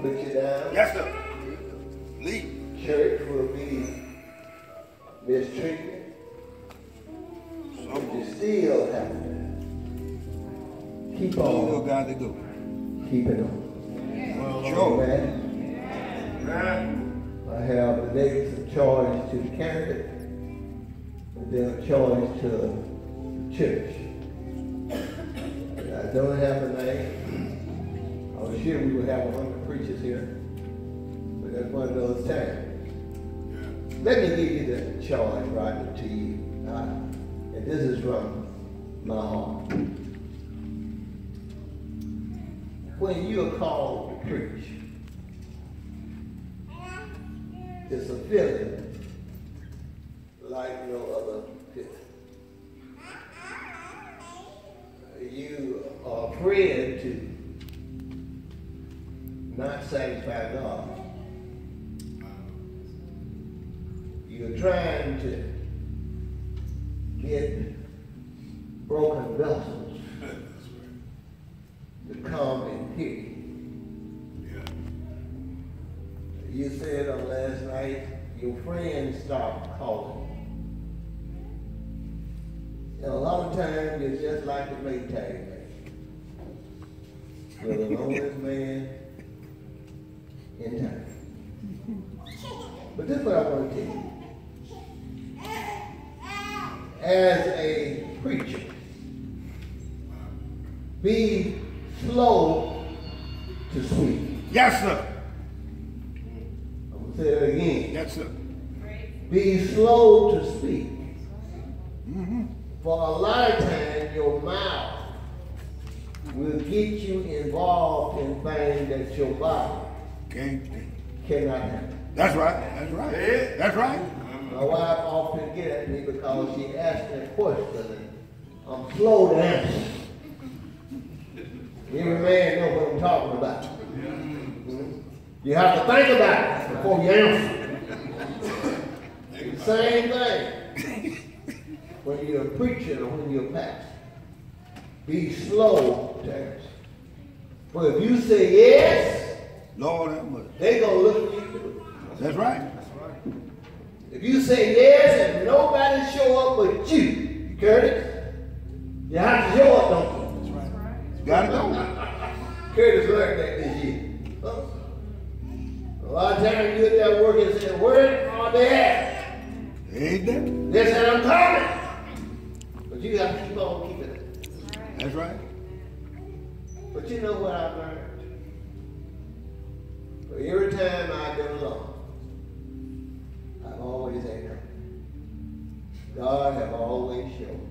put you down. Yes, sir. Leave. Church will be mistreated. But you still have to keep Still on got to go. it on. Well, Sure. Amen. I have the dates of choice to the candidate, and then a choice to the church. I don't have a name. I was sure we would have a hundred preachers here, but that's one of those times. Let me give you the choice right to you, uh, and this is from my heart. When you are called to preach, it's a feeling like no other feeling. You are praying satisfy God. You're trying to get broken vessels to come and hear you. You said on last night, your friends stopped calling. And a lot of times, you're just like the Maytag man. You're the loneliest man this is what I want to tell you. As a preacher, be slow to speak. Yes, sir. I'm going to say that again. Yes, sir. Be slow to speak. Mm-hmm. For a lot of times, your mouth will get you involved in things that your body Can't. Cannot handle. That's right. That's right. That's right. My wife often get at me because she asks me a question and I'm slow to answer. Every man knows what I'm talking about. You have to think about it before you answer. The same thing when you're a preacher or when you're a pastor. Be slow to answer. But if you say yes, Lord have mercy. they gonna look at you. That's right. That's right. If you say yes and nobody show up but you, you Curtis, you have to show up, don't you? Gotta go. Curtis learned that this year. Huh? A lot of times you at that work and say, where are they at? Ain't that? They said, I'm coming. But you got to keep on keeping it. That's right. For every time I've been alone, I've always had company. God have always shown.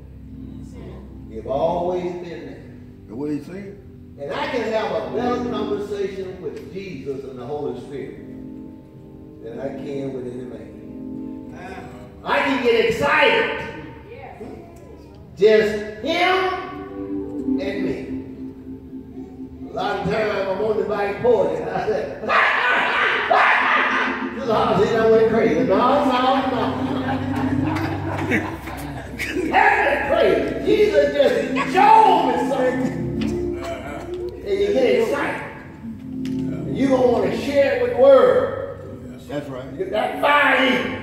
You've always been there. The way he said. And I can have a better conversation with Jesus and the Holy Spirit than I can with any man. I can get excited. Just him time, I'm on the bike pouring. I said, this obviously that went crazy. No, no, no. That's crazy. Jesus just showed me something. And you get excited. And you don't want to share it with the world. That's right. Get That fire